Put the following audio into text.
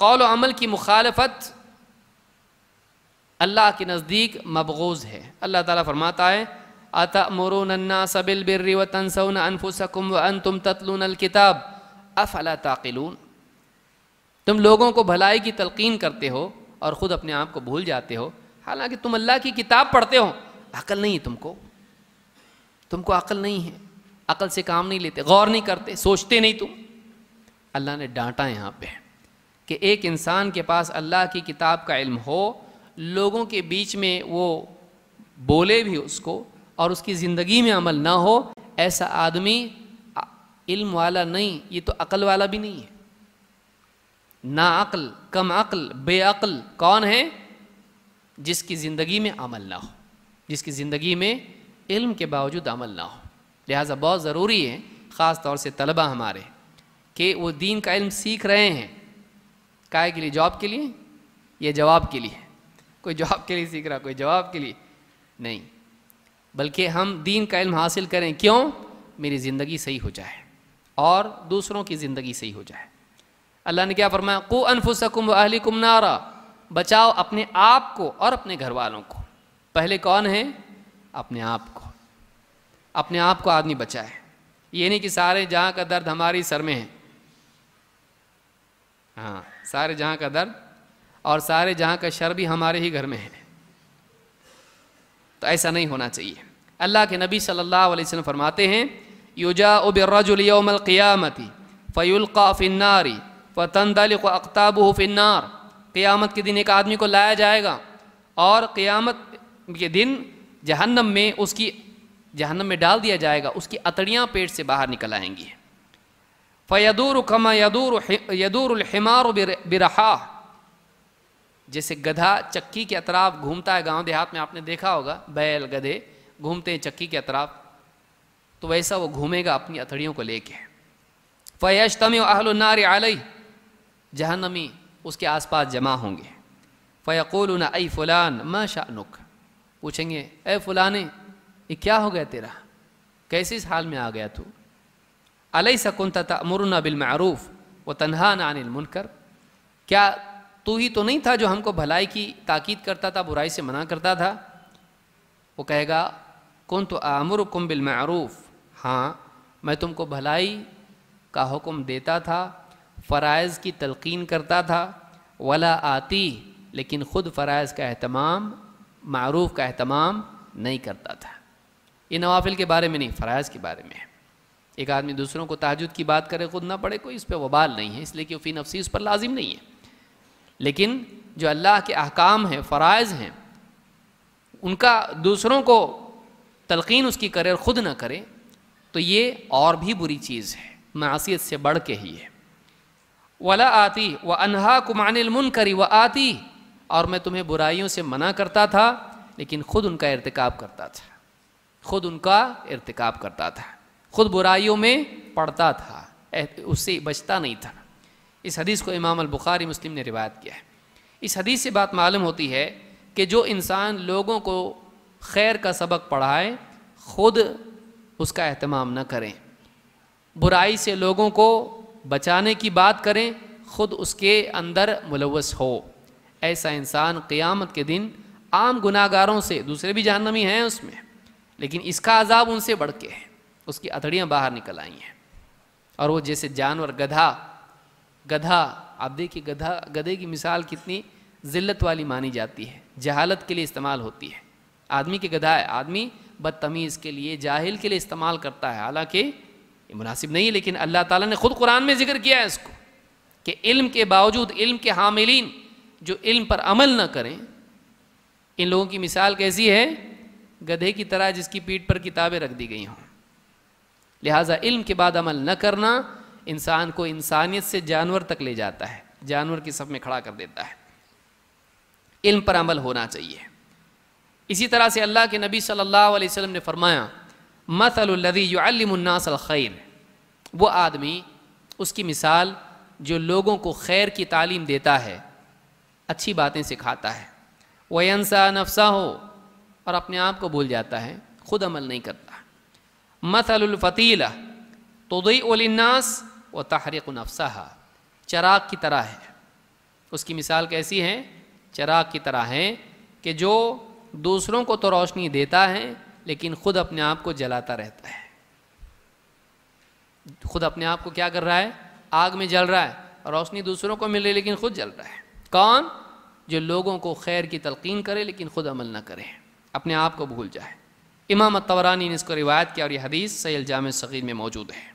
قول و عمل کی مخالفت اللہ کے نزدیک مبغوض ہے۔ اللہ تعالیٰ فرماتا ہے اتأمرون الناس بالبر وتنسون انفسکم وانتم تتلون الكتاب افلا تعقلون؟ تم لوگوں کو بھلائی کی تلقین کرتے ہو اور خود اپنے آپ کو بھول جاتے ہو۔ حالانکہ تم اللہ کی کتاب پڑھتے ہو، عقل نہیں ہے تم کو۔ تم کو عقل نہیں ہے۔ عقل سے کام نہیں لیتے، غور نہیں کرتے، سوچتے نہیں تم۔ اللہ نے ڈانٹا یہاں پہ۔ کہ ایک انسان کے پاس اللہ کی کتاب کا علم ہو، لوگوں کے بیچ میں وہ بولے بھی اس کو اور اس کی زندگی میں عمل نہ ہو، ایسا آدمی علم والا نہیں، یہ تو عقل والا بھی نہیں ہے۔ نا عقل، کم عقل، بے عقل کون ہے؟ جس کی زندگی میں عمل نہ ہو، جس کی زندگی میں علم کے باوجود عمل نہ ہو۔ لہٰذا بہت ضروری ہے، خاص طور سے طلبہ ہمارے، کہ وہ دین کا علم سیکھ رہے ہیں۔ کائے کے لیے جاب کے لیے؟ یہ جواب کے لیے۔ کوئی جواب کے لیے سیکھ رہا، کوئی جواب کے لیے؟ نہیں۔ بلکہ ہم دین کا علم حاصل کریں، کیوں؟ میری زندگی صحیح ہو جائے اور دوسروں کی زندگی صحیح ہو جائے۔ اللہ نے کیا فرمایا؟ قو انفسکم و اہلکم نارا۔ بچاؤ اپنے آپ کو اور اپنے گھر والوں کو۔ پہلے کون ہے اپنے آپ کو۔ اپنے آپ کو آدمی بچائے۔ یہ نہیں کہ سارے جہاں کا درد ہماری سر میں ہے۔ ہاں۔ سارے جہاں کا درد اور سارے جہاں کا شر بھی ہمارے ہی گھر میں ہے۔ تو ایسا نہیں ہونا چاہیے۔ اللہ کے نبی صلی اللہ علیہ وسلم فرماتے ہیں یوجا بالرجل یوم القیامتی فیلقا فی النار فتندلق اقتابه فی النار۔ قیامت کے دن ایک آدمی کو لایا جائے گا اور قیامت کے دن جہنم میں اس کی، جہنم میں ڈال دیا جائے گا، اس کی اتڑیاں پیٹ سے باہر نکل آئیں گی۔ فیدور کما یدور یدور الحمار برحا جیسے گدھا چکی کے اطراف گھومتا ہے، گاؤں دیہات میں آپ نے دیکھا ہوگا، بیل، گدھے گھومتے ہیں چکی کے اطراف۔ تو ویسا وہ گھومے گا اپنی اتھڑیوں کو لے کے۔ فیشتم اہل النار علیہ جہنمی اس کے آس پاس جمع ہوں گے۔ فیقولون ای فلان ما شأنک؟ پوچھیں گے، اے فلانے، یہ کیا ہو گیا تیرا؟ کیسے اس حال میں آ گیا تو؟ علیہ کنت تأمرنا بالمعروف و تنہانا عن المنکر کیا تو ہی تو نہیں تھا جو ہم کو بھلائی کی تاکید کرتا تھا، برائی سے منع کرتا تھا؟ وہ کہے گا کن تو آمرکم بالمعروف. ہاں میں تم کو بھلائی کا حکم دیتا تھا، فرائض کی تلقین کرتا تھا، ولا آتی، لیکن خود فرائض کا اہتمام، معروف کا اہتمام نہیں کرتا تھا۔ یہ نوافل کے بارے میں نہیں، فرائض کے بارے میں ایک آدمی دوسروں کو تاجد کی بات کرے، خود نہ پڑے کوئی اس پہ وبال نہیں ہے، اس لیے کہ فی نفسی اس پر لازم نہیں ہے۔ لیکن جو اللہ کے احکام ہیں، فرائض ہیں، ان کا دوسروں کو تلقین اس کی کرے اور خود نہ کرے، تو یہ اور بھی بری چیز ہے۔ معاشیت سے بڑھ کے ہی ہے۔ ولا آتی و انہا کمان المن کری وہ آتی اور میں تمہیں برائیوں سے منع کرتا تھا، لیکن خود ان کا ارتکاب کرتا تھا۔ خود ان کا ارتکاب کرتا تھا۔ خود برائیوں میں پڑھتا تھا اس سے بچتا نہیں تھا۔ اس حدیث کو امام البخاری مسلم نے روایت کیا ہے۔ اس حدیث سے بات معلوم ہوتی ہے کہ جو انسان لوگوں کو خیر کا سبق پڑھائے، خود اس کا اہتمام نہ کریں۔ برائی سے لوگوں کو بچانے کی بات کریں، خود اس کے اندر ملوث ہو۔ ایسا انسان قیامت کے دن عام گناہ گاروں سے، دوسرے بھی جہنمی ہیں اس میں، لیکن اس کا عذاب ان سے بڑھ کے ہے۔ اس کی اتڑیاں باہر نکل آئی ہیں۔ اور وہ جیسے جانور، گدھا گدھا، آپ دیکھیے گدھا، گدھے کی مثال کتنی ذلت والی مانی جاتی ہے، جہالت کے لیے استعمال ہوتی ہے۔ آدمی کے گدھا ہے، آدمی بدتمیز کے لیے، جاہل کے لیے استعمال کرتا ہے۔ حالانکہ یہ مناسب نہیں ہے، لیکن اللہ تعالیٰ نے خود قرآن میں ذکر کیا ہے اس کو کہ علم کے باوجود، علم کے حاملین جو علم پر عمل نہ کریں۔ ان لوگوں کی مثال کیسی ہے؟ گدھے کی طرح جس کی پیٹھ پر کتابیں رکھ دی گئی ہوں۔ لہٰذا علم کے بعد عمل نہ کرنا انسان کو انسانیت سے جانور تک لے جاتا ہے، جانور کی صف میں کھڑا کر دیتا ہے۔ علم پر عمل ہونا چاہیے۔ اسی طرح سے اللہ کے نبی صلی اللہ علیہ وسلم نے فرمایا، مثل الذي يعلم الناس الخیر وہ آدمی، اس کی مثال جو لوگوں کو خیر کی تعلیم دیتا ہے، اچھی باتیں سکھاتا ہے۔ وہ انسا نفسا ہو اور اپنے آپ کو بھول جاتا ہے، خود عمل نہیں کرتا۔ مثل الفتیلہ تو الناس و تحریک نفسہ چراغ کی طرح ہے۔ اس کی مثال کیسی ہے؟ چراغ کی طرح ہے کہ جو دوسروں کو تو روشنی دیتا ہے، لیکن خود اپنے آپ کو جلاتا رہتا ہے۔ خود اپنے آپ کو کیا کر رہا ہے؟ آگ میں جل رہا ہے۔ روشنی دوسروں کو مل رہی لیکن خود جل رہا ہے۔ کون؟ جو لوگوں کو خیر کی تلقین کرے، لیکن خود عمل نہ کرے۔ اپنے آپ کو بھول جائے۔ امام الطورانی نے اس کو روایت کیا اور یہ حدیث سیل جامع صغیر میں موجود ہے۔